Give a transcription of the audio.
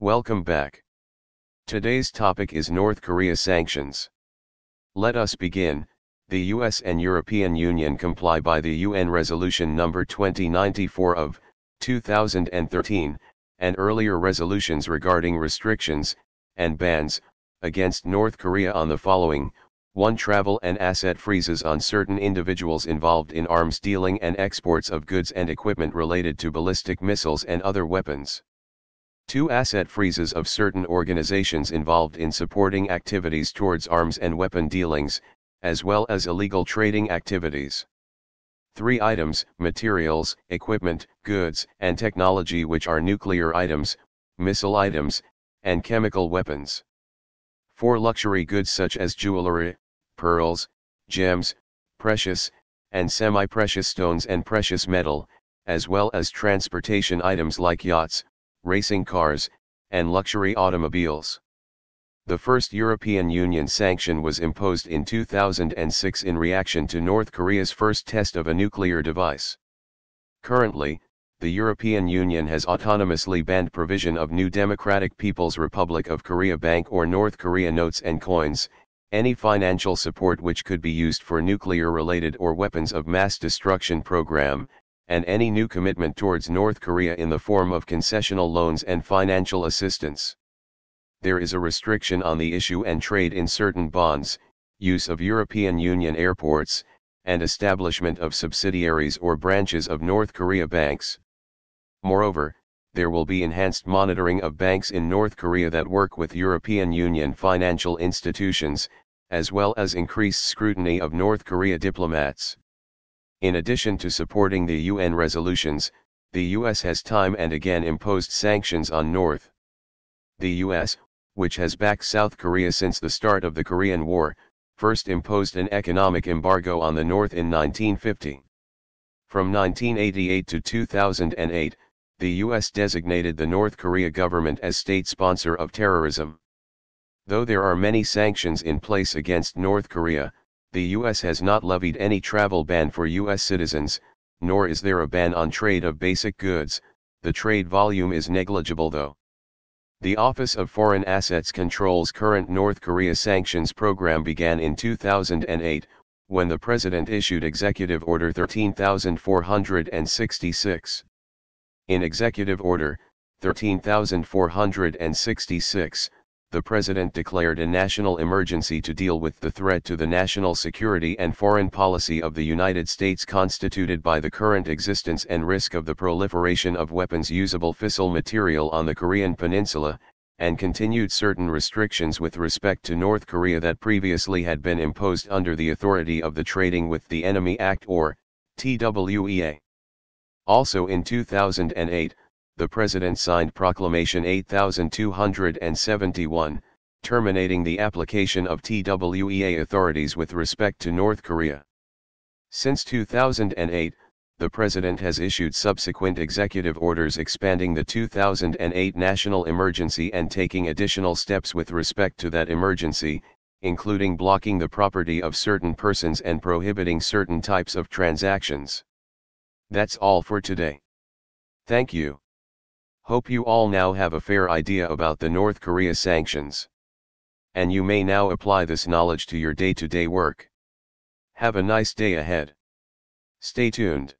Welcome back. Today's topic is North Korea sanctions. Let us begin. The US and European Union comply by the UN Resolution number 2094 of 2013 and earlier resolutions regarding restrictions and bans against North Korea on the following 1. Travel and asset freezes on certain individuals involved in arms dealing and exports of goods and equipment related to ballistic missiles and other weapons. 2. Asset freezes of certain organizations involved in supporting activities towards arms and weapon dealings, as well as illegal trading activities. 3 items, materials, equipment, goods, and technology which are nuclear items, missile items, and chemical weapons. 4 luxury goods such as jewelry, pearls, gems, precious, and semi-precious stones and precious metal, as well as transportation items like yachts, racing cars, and luxury automobiles. The first European Union sanction was imposed in 2006 in reaction to North Korea's first test of a nuclear device. Currently, the European Union has autonomously banned provision of new Democratic People's Republic of Korea Bank or North Korea notes and coins, any financial support which could be used for nuclear-related or weapons of mass destruction program, and any new commitment towards North Korea in the form of concessional loans and financial assistance there is a restriction on the issue and trade in certain bonds, use of European Union airports, and establishment of subsidiaries or branches of North Korea banks. Moreover, there will be enhanced monitoring of banks in North Korea that work with European Union financial institutions, as well as increased scrutiny of North Korea diplomats. In addition to supporting the UN resolutions, the US has time and again imposed sanctions on North. The US, which has backed South Korea since the start of the Korean War, first imposed an economic embargo on the North in 1950. From 1988 to 2008, the U.S. designated the North Korea government as state sponsor of terrorism. Though there are many sanctions in place against North Korea, the U.S. has not levied any travel ban for U.S. citizens, nor is there a ban on trade of basic goods, the trade volume is negligible though. The Office of Foreign Assets Control's current North Korea sanctions program began in 2008, when the President issued Executive Order 13466. In Executive Order 13466, the President declared a national emergency to deal with the threat to the national security and foreign policy of the United States constituted by the current existence and risk of the proliferation of weapons usable fissile material on the Korean peninsula, and continued certain restrictions with respect to North Korea that previously had been imposed under the authority of the Trading with the Enemy Act or TWEA. Also in 2008, the President signed Proclamation 8271, terminating the application of TWEA authorities with respect to North Korea. Since 2008, the President has issued subsequent executive orders expanding the 2008 national emergency and taking additional steps with respect to that emergency, including blocking the property of certain persons and prohibiting certain types of transactions. That's all for today. Thank you. Hope you all now have a fair idea about the North Korea sanctions. And you may now apply this knowledge to your day-to-day -day work. Have a nice day ahead. Stay tuned.